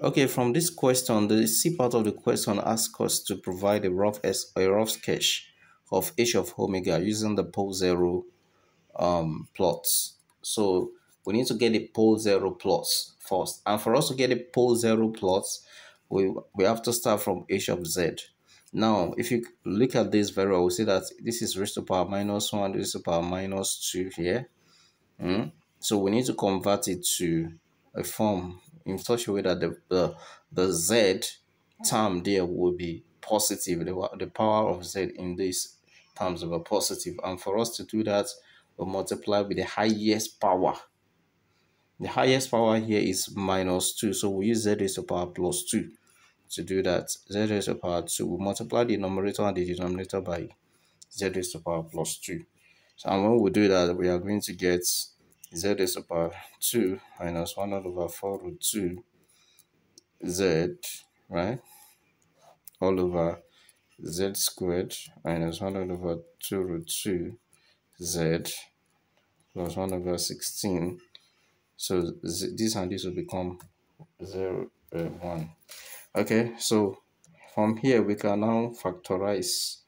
Okay, from this question, the C part of the question asks us to provide a rough a rough sketch of h of omega using the pole zero um, plots. So we need to get the pole zero plots first. And for us to get the pole zero plots, we, we have to start from h of z. Now, if you look at this very well, we see that this is raised to power minus 1, this is to power minus 2 here. Mm? So we need to convert it to a form in such a way that the, the, the z term there will be positive. The, the power of z in these terms of a positive. And for us to do that, we multiply with the highest power. The highest power here is minus 2. So we use z raised to the power plus 2 to do that. z raised to the power 2. We multiply the numerator and the denominator by z raised to the power plus 2. So and when we do that, we are going to get z is power 2 minus 1 over 4 root 2 z, right? All over z squared minus 1 over 2 root 2 z plus 1 over 16. So z, this and this will become 0, uh, 1. Okay, so from here we can now factorize.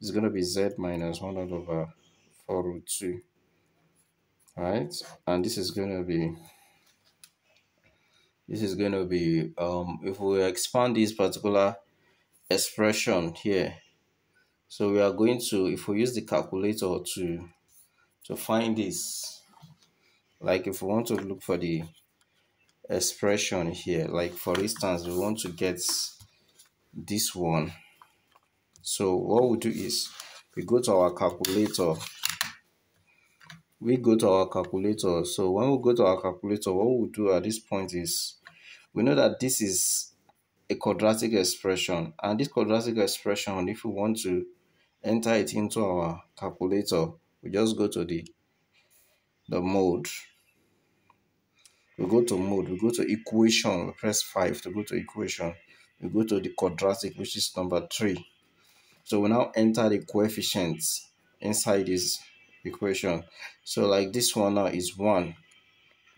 It's going to be z minus 1 over 4 root 2. Right? And this is going to be this is going to be um if we expand this particular expression here so we are going to if we use the calculator to to find this like if we want to look for the expression here like for instance we want to get this one so what we do is we go to our calculator we go to our calculator. So when we go to our calculator what we do at this point is we know that this is a quadratic expression. And this quadratic expression if we want to enter it into our calculator we just go to the the mode. We go to mode. We go to equation. We press 5 to go to equation. We go to the quadratic which is number 3 so we now enter the coefficients inside this equation. So like this one now is 1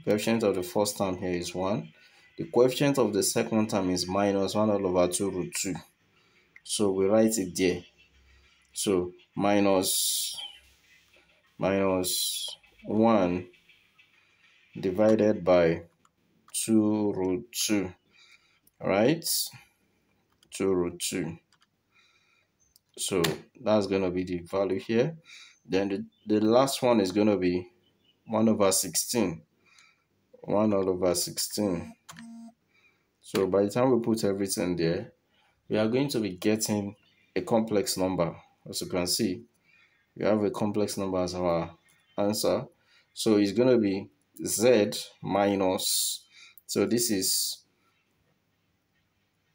the coefficient of the first term here is 1 the coefficient of the second term is minus 1 all over 2 root 2 so we write it there. So minus minus 1 divided by 2 root 2 right? 2 root 2 so that's going to be the value here then the, the last one is going to be 1 over 16 1 all over 16 so by the time we put everything there we are going to be getting a complex number. As you can see we have a complex number as our answer. So it's going to be z minus so this is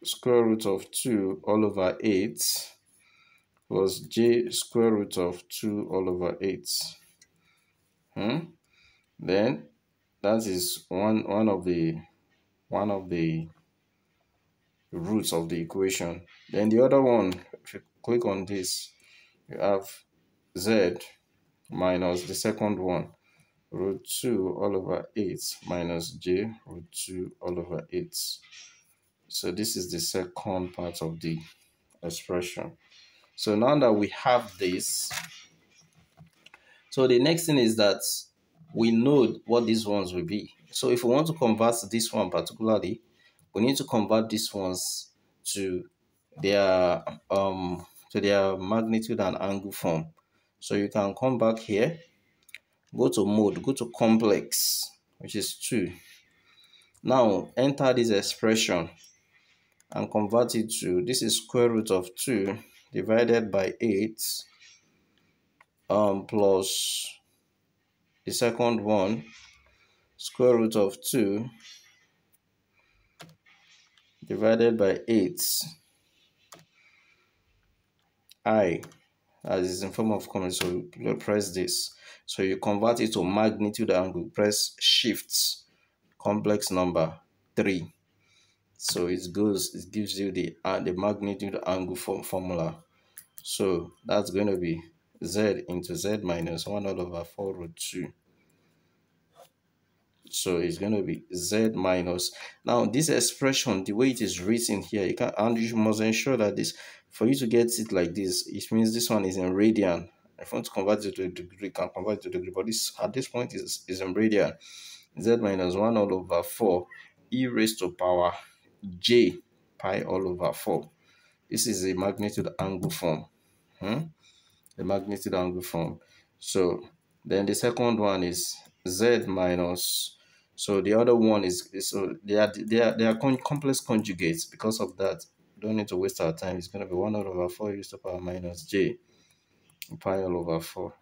square root of 2 all over 8 plus j square root of 2 all over 8 hmm? then that is one one of the one of the roots of the equation. Then the other one if you click on this you have z minus the second one root 2 all over 8 minus j root 2 all over 8 so this is the second part of the expression so now that we have this so the next thing is that we know what these ones will be. So if we want to convert this one particularly we need to convert these ones to their um to their magnitude and angle form. So you can come back here go to mode go to complex which is 2 now enter this expression and convert it to this is square root of 2 divided by 8 um plus the second one square root of 2 divided by 8 i as is in form of comment so you press this. So you convert it to magnitude and press shift complex number 3 so it goes it gives you the uh, the magnitude angle form formula so that's going to be z into z minus 1 all over 4 root 2 So it's going to be z minus. Now this expression, the way it is written here, you can and you must ensure that this for you to get it like this, it means this one is in radian. If you want to convert it to a degree, can convert it to degree, but this at this point is, is in radian. z minus 1 all over 4 e raised to power j pi all over 4. This is a magnitude angle form. Hmm? The magnitude angle form. So then the second one is z minus so the other one is, is so they are they are they are complex conjugates because of that don't need to waste our time it's going to be 1 over 4 used to power minus j pi all over 4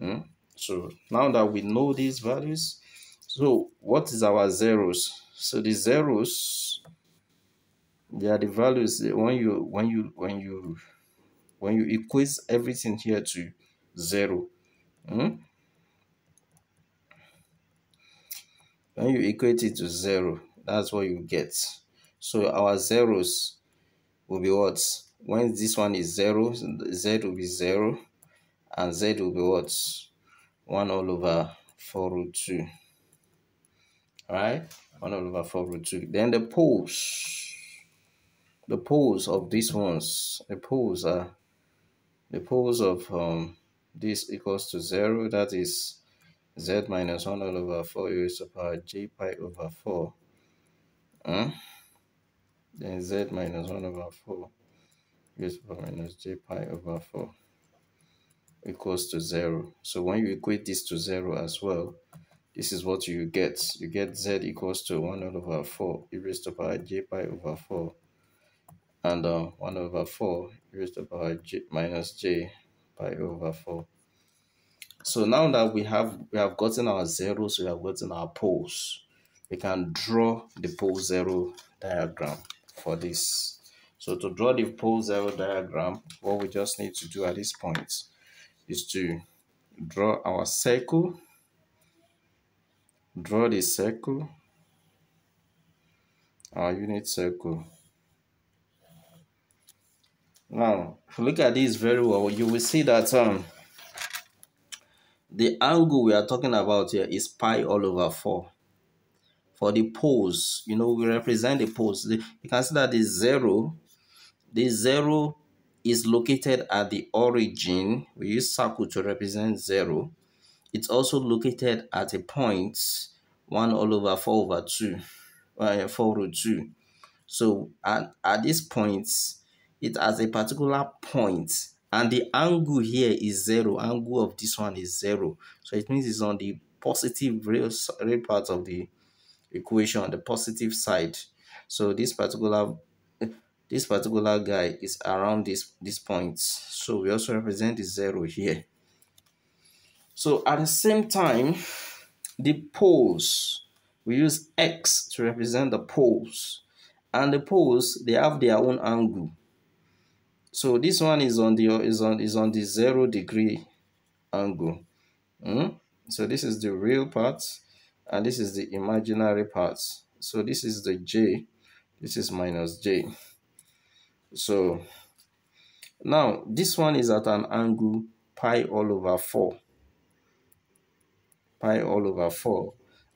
hmm? so now that we know these values so what is our zeros so the zeros they are the values when you when you when you when you equate everything here to zero hmm? when you equate it to zero that's what you get. So our zeros will be what? When this one is zero z will be zero and z will be what? 1 all over 4 root 2 right? 1 all over 4 root 2 then the poles the poles of these ones the poles are the poles of um this equals to 0 that is z minus 1 all over 4 raised to power j pi over 4 huh? then z minus 1 over 4 raised to power minus j pi over 4 equals to 0 so when you equate this to 0 as well this is what you get. You get z equals to 1 all over 4 e raised to power j pi over 4 and uh, 1 over 4 e raised to the power j minus j pi over 4 so now that we have we have gotten our zeros, we have gotten our poles, we can draw the pole zero diagram for this. So to draw the pole zero diagram, what we just need to do at this point is to draw our circle, draw the circle, our unit circle. Now, look at this very well, you will see that um, the angle we are talking about here is pi all over 4. For the poles, you know, we represent the poles. You can see that the zero, the zero is located at the origin. We use circle to represent zero. It's also located at a point 1 all over 4 over 2, uh, 4 root 2. So at, at this point, it has a particular point and the angle here is zero angle of this one is zero. So it means it's on the positive real, real part of the equation on the positive side. So this particular this particular guy is around this this point. So we also represent the zero here. So at the same time the poles we use x to represent the poles. And the poles they have their own angle so this one is on the is on is on the zero degree angle. Mm? So this is the real part, and this is the imaginary part. So this is the j, this is minus j. So now this one is at an angle pi all over 4. Pi all over 4.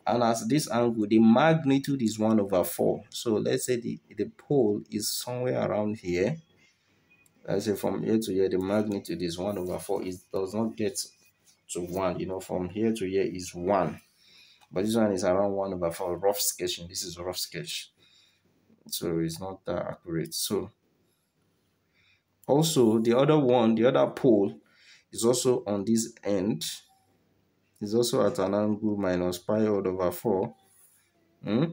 And as this angle, the magnitude is 1 over 4. So let's say the, the pole is somewhere around here I say from here to here, the magnitude is 1 over 4. It does not get to 1. You know, from here to here is 1. But this one is around 1 over 4. Rough sketching. This is rough sketch. So it's not that accurate. So also the other one, the other pole is also on this end. Is also at an angle minus pi over 4. Hmm?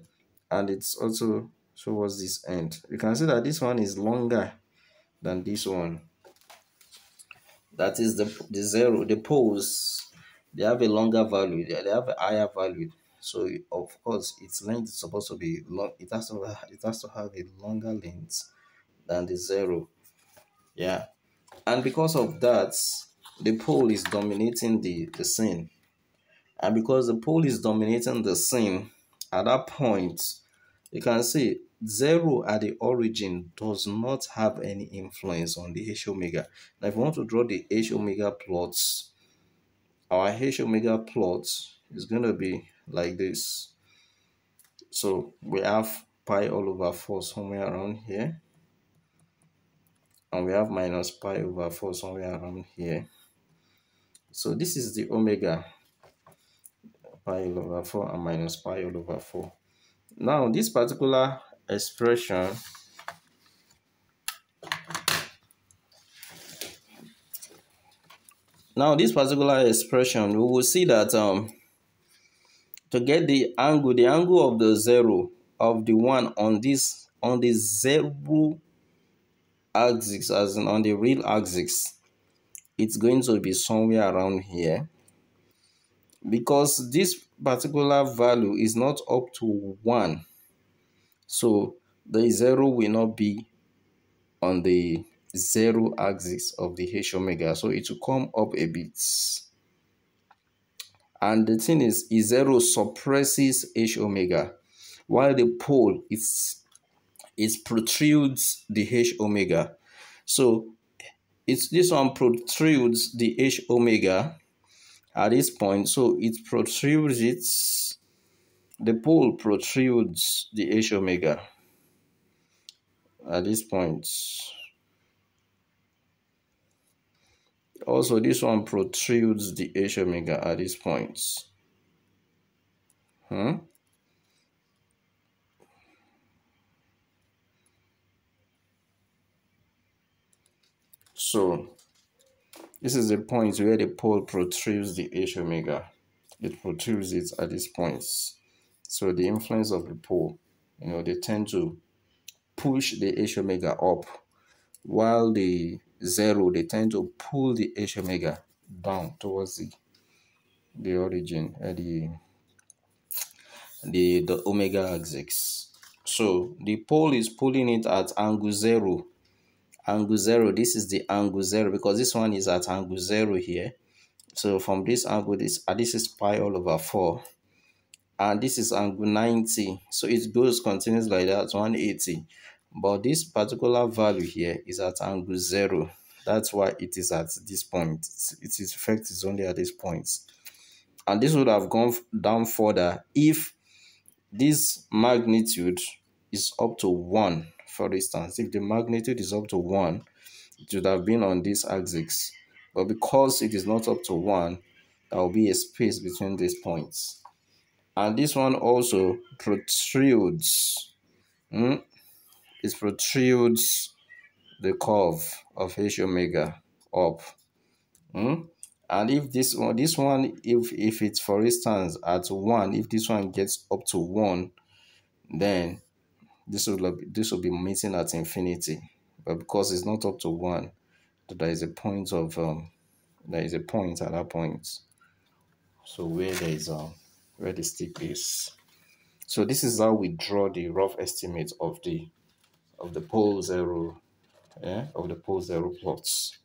And it's also towards this end. You can see that this one is longer than this one. That is the, the zero, the poles, they have a longer value, they have a higher value. So of course its length is supposed to be long, it has to it has to have a longer length than the zero. Yeah. And because of that, the pole is dominating the, the scene. And because the pole is dominating the scene, at that point, you can see zero at the origin does not have any influence on the H omega. Now, if we want to draw the H omega plots, our H omega plot is going to be like this. So we have pi all over 4 somewhere around here and we have minus pi over 4 somewhere around here. So this is the omega pi all over 4 and minus pi all over 4 now this particular expression. Now this particular expression we will see that um to get the angle the angle of the zero of the one on this on the zero axis as in on the real axis it's going to be somewhere around here. Because this particular value is not up to 1 so the 0 will not be on the 0 axis of the h omega so it will come up a bit and the thing is E0 suppresses H omega while the pole is it protrudes the H omega. So it's this one protrudes the H omega at this point. So it protrudes its the pole protrudes the H omega at this point. Also, this one protrudes the H omega at this point. Hmm? So, this is the point where the pole protrudes the H omega. It protrudes it at these points. So, the influence of the pole, you know, they tend to push the H omega up while the zero, they tend to pull the H omega down towards the the origin uh, the the the omega axis. So the pole is pulling it at angle zero. Angle zero. This is the angle zero because this one is at angle zero here. So from this angle, this uh, this is pi all over four, and this is angle ninety. So it goes continuous like that, one eighty. But this particular value here is at angle zero. That's why it is at this point. Its effect is only at this point. And this would have gone down further if this magnitude is up to 1 for instance. If the magnitude is up to 1 it would have been on this axis. But because it is not up to 1 there will be a space between these points and this one also protrudes hmm? it protrudes the curve of H omega up. Hmm? And if this one, this one, if if it's for instance at one, if this one gets up to one, then this will this will be meeting at infinity. But because it's not up to one, there is a point of um, there is a point at that point. So where there is um stick is. So this is how we draw the rough estimate of the of the pole zero yeah, of the pole zero plots.